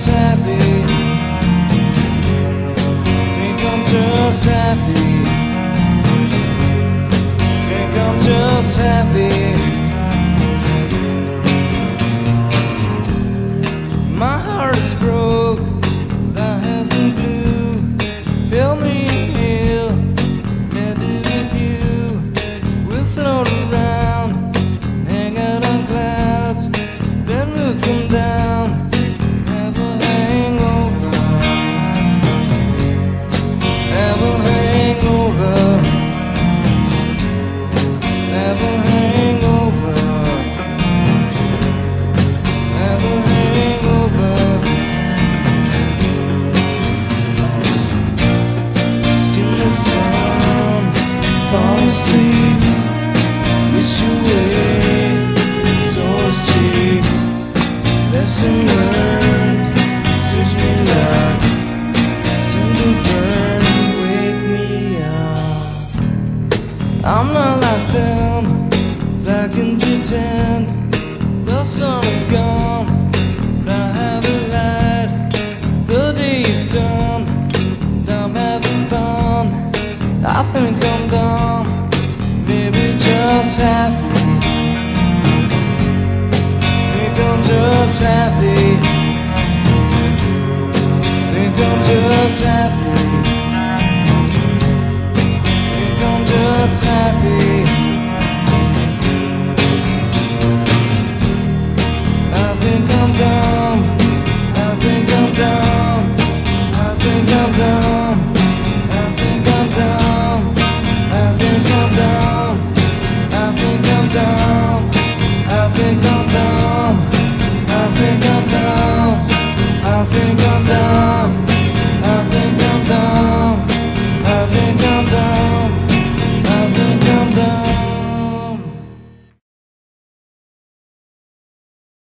just happy. Think I'm just happy. Think I'm just happy. My heart is broke. I'm not like them, back and pretend. The sun is gone, but I have a light. The day is done, I'm having fun. I think I'm just happy. Think I'm just happy. Think I'm just happy. Think I'm just happy.